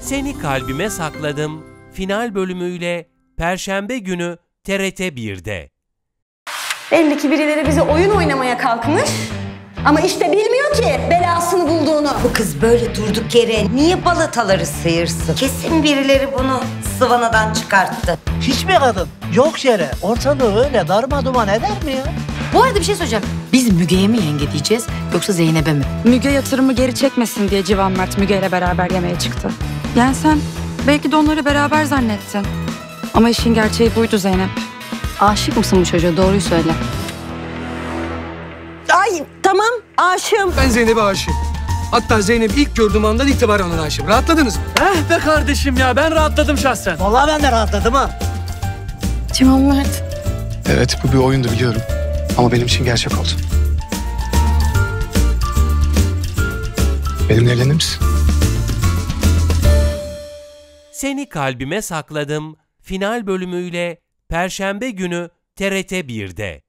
Seni Kalbime Sakladım final bölümüyle Perşembe günü TRT 1'de. Belli ki birileri bize oyun oynamaya kalkmış. Ama işte bilmiyor ki belasını bulduğunu. Bu kız böyle durduk yere niye balataları sıyırsın? Kesin birileri bunu sıvanadan çıkarttı. Hiçbir kadın yok yere ortalığı öyle darma duman eder mi ya? Bu arada bir şey söyleyeceğim. Biz Müge'ye mi yenge diyeceğiz yoksa Zeynep'e mi? Müge yatırımı geri çekmesin diye Civan Mert Müge ile beraber yemeğe çıktı. Yani sen belki de onları beraber zannettin. Ama işin gerçeği buydu Zeynep. Aşık mısın bu çocuğa doğruyu söyle. Ay tamam aşığım. Ben Zeynep'e aşığım. Hatta Zeynep'i ilk gördüğüm andan itibaren ona aşığım. Rahatladınız mı? Eh be kardeşim ya ben rahatladım şahsen. Vallahi ben de rahatladım ha. Civan Mert. Evet bu bir oyundu biliyorum. Ama benim için gerçek oldu. Benimle evlenir misin? Seni Kalbime Sakladım final bölümüyle Perşembe günü TRT 1'de.